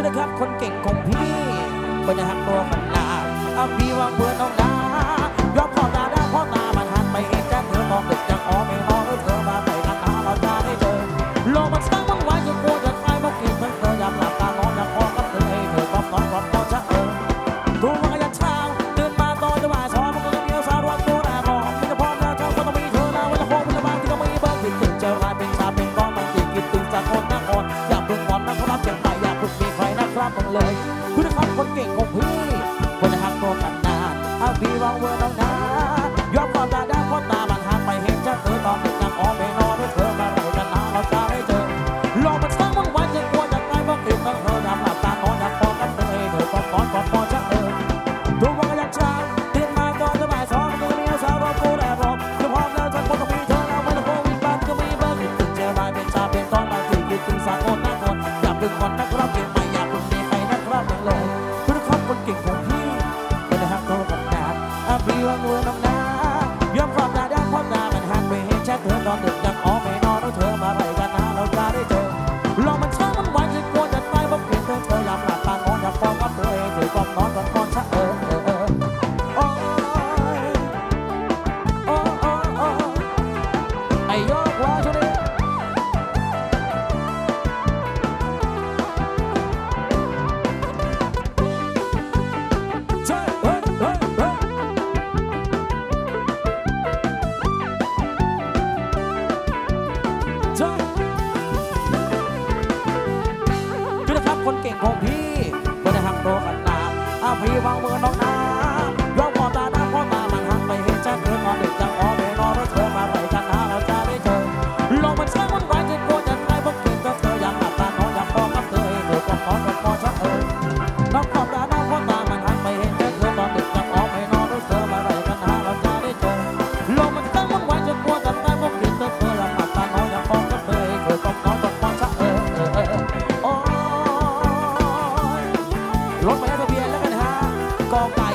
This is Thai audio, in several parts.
ือนะครับคนเก่งของพี่บรรยากาศตัวมันลาเอาพี่ว่าเพื่อน้องดา เลย คุณนะครับคนเก่งของพี่คนนะครับโกกันนานถ้าพี่วางเวอร์น้องนายอมความตาด้าพราะตาบันหางไปเห็นจะเธอตอนเป็นนางอ้อมไม่นอนให้เธอมาเราจะตาเราจะให้เจอลองมันสร้างวันวันจะกลัวจะไงเพราตื่นมาเธอดำหลับตานอนยับพอกันเธยเธอก่อนก่อนก่อนอจะเออดูว่าอยากช้เตื่นมาตอนจะบ่ายสองดูเมียสาวรอกูแด้รอจะพร้อมแล้วจนคนต้องมีเธอแล้วไม่ต้องโควิดบ้านก็มีเบอร์ติดเจอรายเป็นชาเป็นตอนมาถึงยืนถึงสากคนนักคนอยากดึงคนนักรับเก็บ everyone will คนเก่งของพี่บริหารโตกันตามอาพี่วางมือน้องนา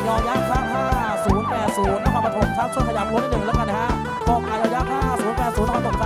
ยอยักษ์ข้าง5080นครปฐมครับช่วยขยับรถนิดหนึ่งแล้วกันนะฮะกองอายอยักษ์5080นครปฐม